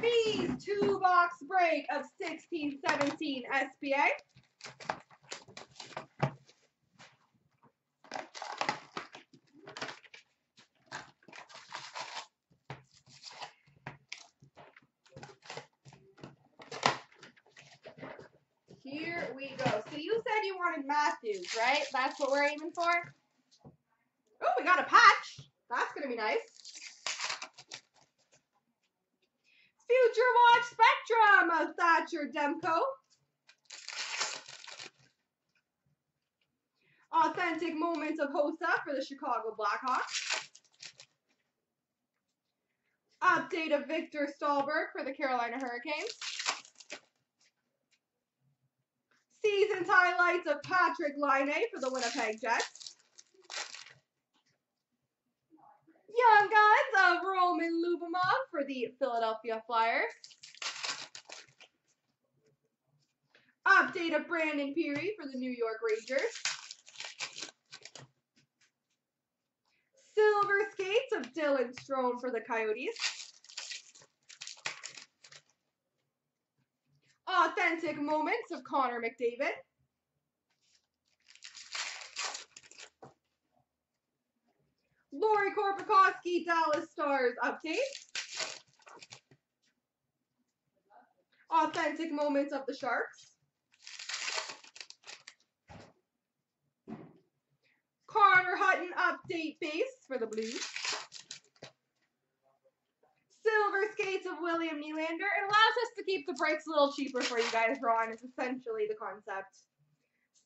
Bees two box break of 1617 SPA. Here we go. So you said you wanted Matthews, right? That's what we're aiming for? Oh, we got a patch. That's going to be nice. Future Watch Spectrum of Thatcher Demko. Authentic Moments of Hossa for the Chicago Blackhawks. Update of Viktor Stalberg for the Carolina Hurricanes. Seasons highlights of Patrick Laine for the Winnipeg Jets. Young Guns of Roman for the Philadelphia Flyers. Update of Brandon Pirri for the New York Rangers. Silver Skates of Dylan Strome for the Coyotes. Authentic Moments of Connor McDavid. Lauri Korpikoski, Dallas Stars update. Authentic Moments of the Sharks. Carter Hutton update base for the Blues. Silver Skates of William Nylander. It allows us to keep the breaks a little cheaper for you guys, Ron, is essentially the concept.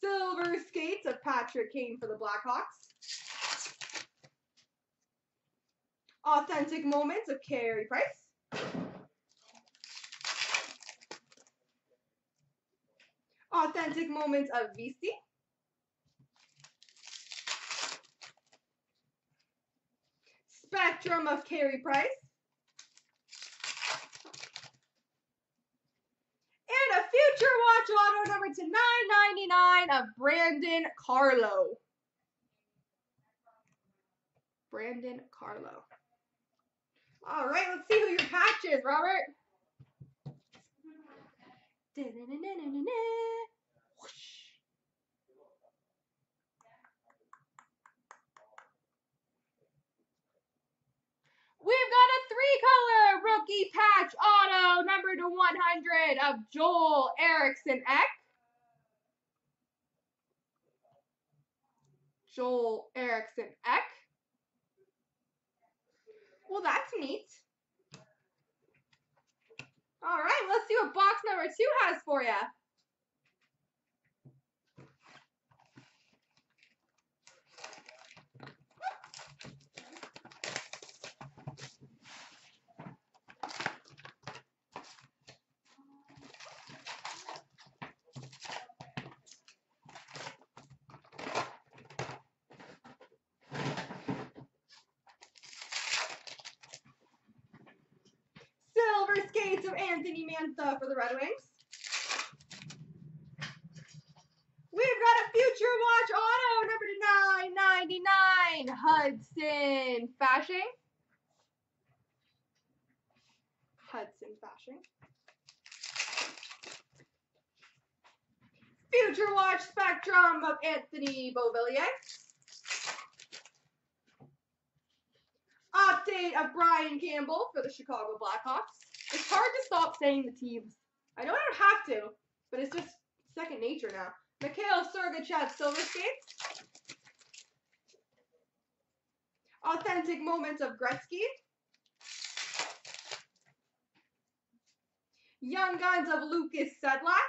Silver Skates of Patrick Kane for the Blackhawks. Authentic Moments of Carey Price. Authentic Moments of VC. Spectrum of Carey Price. And a Future Watch Auto number to 999 of Brandon Carlo. Brandon Carlo. All right, let's see who your patch is, Robert. Da-na-na-na-na-na. Whoosh. We've got a three-color rookie patch auto, number to 100 of Joel Eriksson Ek. Joel Eriksson Ek. Well, that's neat. All right, let's see what box number two has for you. Silver skates Anthony Mantha for the Red Wings. We've got a Future Watch Auto number to 999 Hudson Fasching. Hudson Fasching. Future Watch Spectrum of Anthony Beauvillier. Update of Brian Campbell for the Chicago Blackhawks. Hard to stop saying the teams. I know I don't have to, but it's just second nature now. Mikhail Sergachev Silver Skates. Authentic Moments of Gretzky. Young Guns of Lukas Sedlak.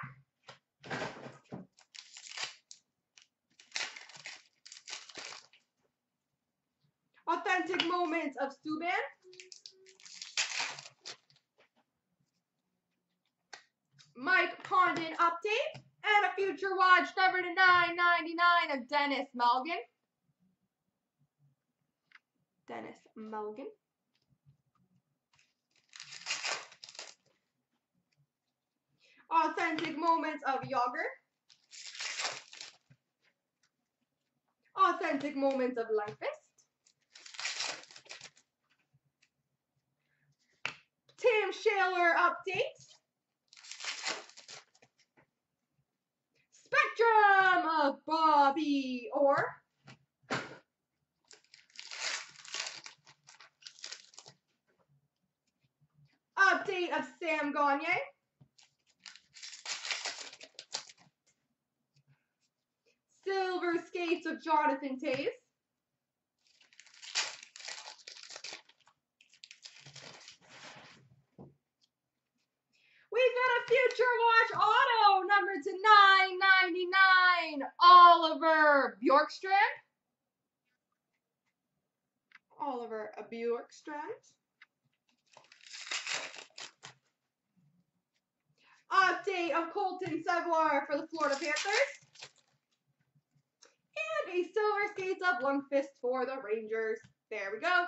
Authentic Moments of Subban. Mike Condon update. And a future watch number to 999 of Denis Malgin. Denis Malgin. Authentic Moments of Jagr. Authentic Moments of Lundqvist. Sam Shaler update. Spectrum of Bobby Orr. Update of Sam Gagner. Silver Skates of Jonathan Toews. We've got a Future Watch Auto number to 999, Oliver Bjorkstrand. Oliver Bjorkstrand. Of Colton Sceviour for the Florida Panthers. And a Silver Skates of Lundqvist for the Rangers. There we go.